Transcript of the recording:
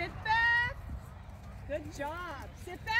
Sit back. Good job. Sit back.